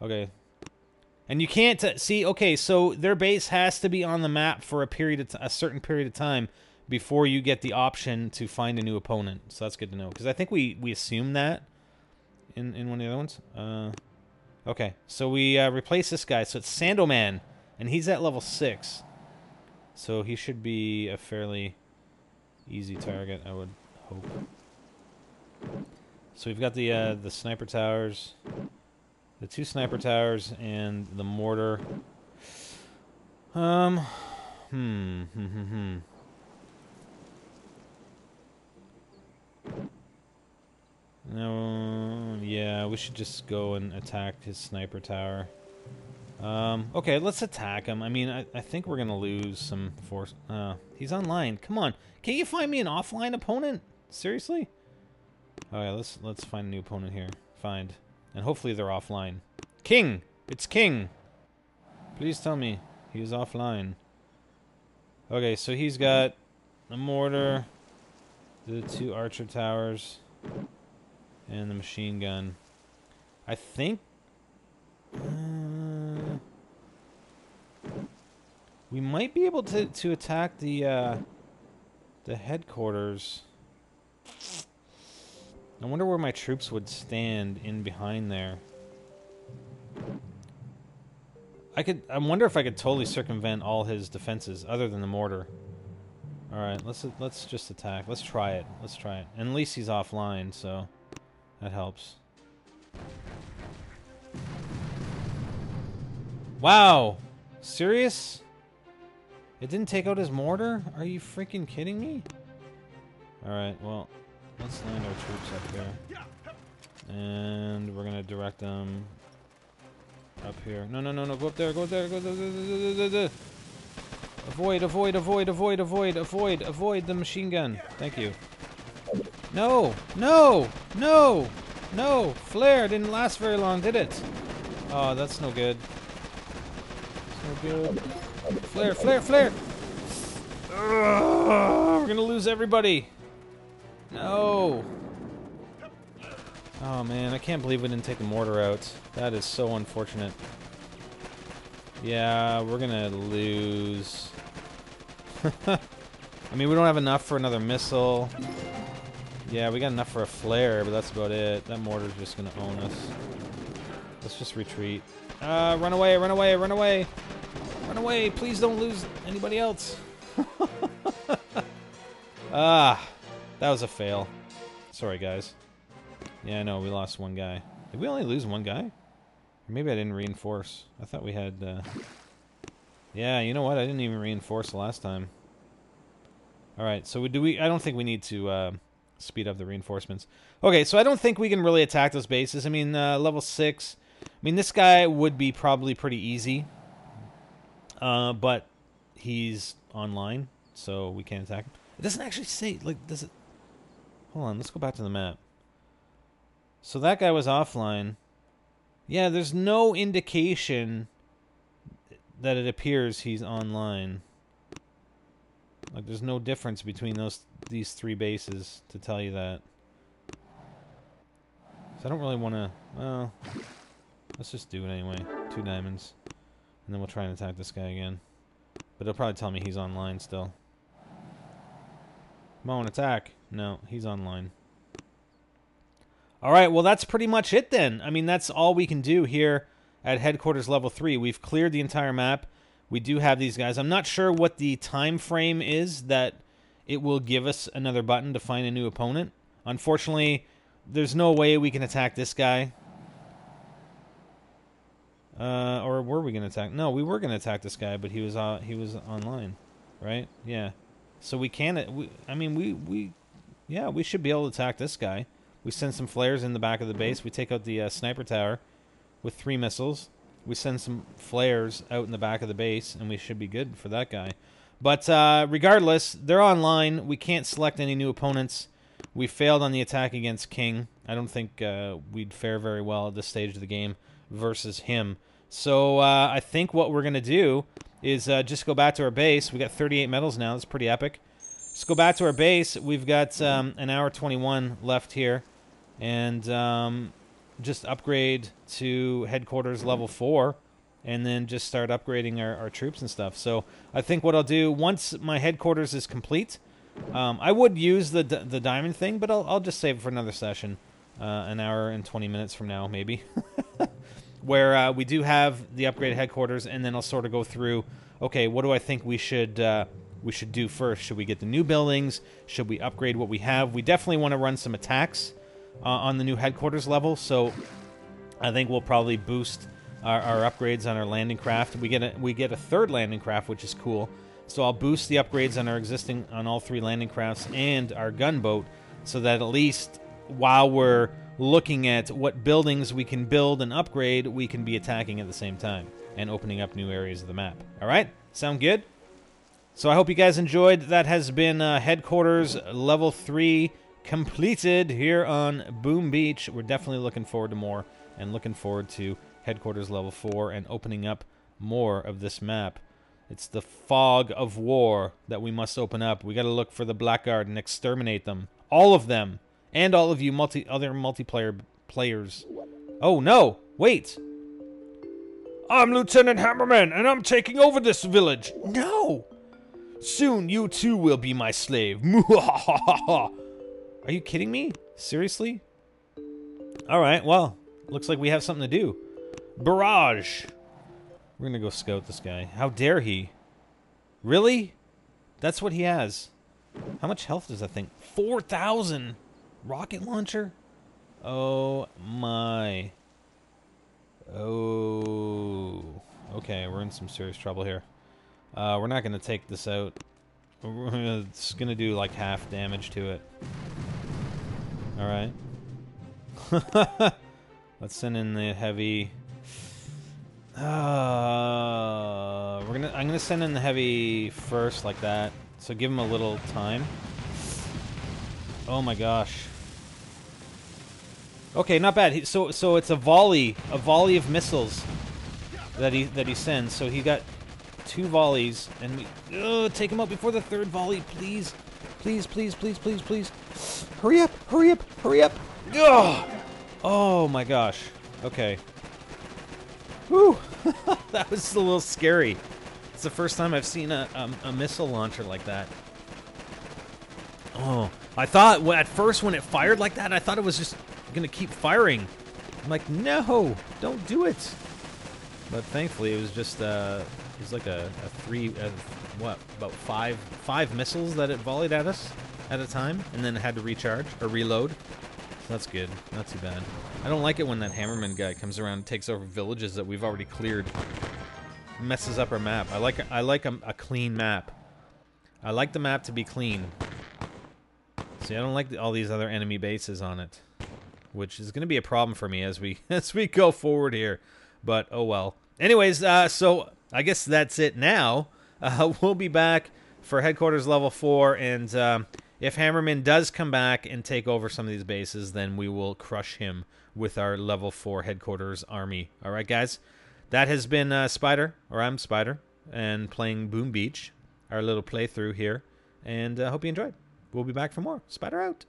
Okay. And you can't uh, see. Okay, so their base has to be on the map for a period of t- a certain period of time before you get the option to find a new opponent. So that's good to know because I think we we assume that in in one of the other ones. Uh, okay, so we uh, replace this guy. So it's Sandoman, and he's at level six. So he should be a fairly easy target, I would hope. So we've got the uh, the sniper towers, the two sniper towers, and the mortar. Um, hmm, hmm, hmm, hmm. No, yeah, we should just go and attack his sniper tower. Um, okay, let's attack him. I mean, I, I think we're gonna lose some force. Uh, he's online. Come on, can't you find me an offline opponent? Seriously? Yeah, let's let's find a new opponent here. Find, and hopefully they're offline. King, it's King. Please tell me he is offline. Okay, so he's got a mortar, the two archer towers, and the machine gun. I think. Uh, we might be able to to attack the uh, the headquarters. I wonder where my troops would stand in behind there. I could. I wonder if I could totally circumvent all his defenses, other than the mortar. All right, let's let's just attack. Let's try it. Let's try it. And at least he's offline, so that helps. Wow, serious? It didn't take out his mortar? Are you freaking kidding me? All right, well, let's land our troops up here, and we're gonna direct them up here. No, no, no, no. Go up there. Go up there. Go. there. Avoid, avoid, avoid, avoid, avoid, avoid, avoid the machine gun. Thank you. No, no, no, no. Flare didn't last very long, did it? Oh, that's no good. That's no good. Flare, flare, flare. Ugh, we're gonna lose everybody. No. Oh man, I can't believe we didn't take the mortar out. That is so unfortunate. Yeah, we're gonna lose. I mean, we don't have enough for another missile. Yeah, we got enough for a flare, but that's about it. That mortar's just gonna own us. Let's just retreat. Uh, run away, run away, run away! Run away! Please don't lose anybody else! ah, that was a fail. Sorry, guys. Yeah, I know, we lost one guy. Did we only lose one guy? Maybe I didn't reinforce. I thought we had, uh... Yeah, you know what? I didn't even reinforce last time. Alright, so we, do we... I don't think we need to, uh, speed up the reinforcements. Okay, so I don't think we can really attack those bases. I mean, uh, level 6... I mean, this guy would be probably pretty easy. Uh, but he's online, so we can't attack him. It doesn't actually say, like, does it... Hold on, let's go back to the map. So that guy was offline. Yeah, there's no indication that it appears he's online. Like there's no difference between those these three bases to tell you that. So I don't really want to. Well, let's just do it anyway. Two diamonds, and then we'll try and attack this guy again. But it'll probably tell me he's online still. Come on, attack! No, he's online. All right, well, that's pretty much it then. I mean, that's all we can do here at headquarters level 3. We've cleared the entire map. We do have these guys. I'm not sure what the time frame is that it will give us another button to find a new opponent. Unfortunately, there's no way we can attack this guy. Uh, or were we going to attack? No, we were going to attack this guy, but he was uh, he was online, right? Yeah. So we can. We, I mean, we we yeah, we should be able to attack this guy. We send some flares in the back of the base. We take out the uh, sniper tower with three missiles. We send some flares out in the back of the base, and we should be good for that guy. But uh, regardless, they're online. We can't select any new opponents. We failed on the attack against King. I don't think uh, we'd fare very well at this stage of the game versus him. So uh, I think what we're going to do is uh, just go back to our base. We got 38 medals now. That's pretty epic. Let's go back to our base. We've got um, an hour 21 left here. And um, just upgrade to headquarters level four, and then just start upgrading our, our troops and stuff. So I think what I'll do once my headquarters is complete, um, I would use the the diamond thing, but I'll I'll just save it for another session, uh, an hour and twenty minutes from now maybe, where uh, we do have the upgraded headquarters, and then I'll sort of go through. Okay, what do I think we should uh, we should do first? Should we get the new buildings? Should we upgrade what we have? We definitely want to run some attacks uh, on the new headquarters level, so I think we'll probably boost our, our upgrades on our landing craft. We get a, we get a third landing craft, which is cool. So I'll boost the upgrades on our existing on all three landing crafts and our gunboat, so that at least while we're looking at what buildings we can build and upgrade, we can be attacking at the same time and opening up new areas of the map. All right, sound good? So I hope you guys enjoyed. That has been uh, headquarters level three completed here on Boom Beach. We're definitely looking forward to more and looking forward to headquarters level four and opening up more of this map. It's the fog of war that we must open up. We got to look for the Blackguard and exterminate them, all of them, and all of you multi other multiplayer players. Oh no! Wait. I'm Lieutenant Hammerman, and I'm taking over this village. No. Soon you too will be my slave. Are you kidding me? Seriously? All right. Well, looks like we have something to do. Barrage. We're gonna go scout this guy. How dare he? Really? That's what he has. How much health does that thing? 4,000! Rocket launcher? Oh my. Oh. Okay, we're in some serious trouble here. Uh, we're not going to take this out. It's going to do like half damage to it. Alright. Let's send in the heavy. Uh, we're gonna. I'm gonna send in the heavy first, like that. So give him a little time. Oh my gosh. Okay, not bad. He, so so it's a volley, a volley of missiles that he that he sends. So he got two volleys, and we uh, take him out before the third volley, please, please, please, please, please, please. Hurry up! Hurry up! Hurry up! Ugh! Oh my gosh. Okay. Whew. that was a little scary. It's the first time I've seen a, a, a missile launcher like that. Oh, I thought at first when it fired like that, I thought it was just gonna keep firing. I'm like, no, don't do it. But thankfully, it was just uh, it was like a, a three, uh, what, about five five missiles that it volleyed at us at a time, and then had to recharge or reload. So that's good. Not too bad. I don't like it when that Hammerman guy comes around and takes over villages that we've already cleared. Messes up our map. I like I like a, a clean map. I like the map to be clean. See, I don't like the, all these other enemy bases on it, which is going to be a problem for me as we as we go forward here. But oh well. Anyways, uh, so I guess that's it now. Uh, we'll be back for headquarters level four, and um, if Hammerman does come back and take over some of these bases, then we will crush him with our level four headquarters army. All right, guys. That has been uh, Spider, or I'm Spider, and playing Boom Beach, our little playthrough here. And I uh, hope you enjoyed. We'll be back for more. Spider out.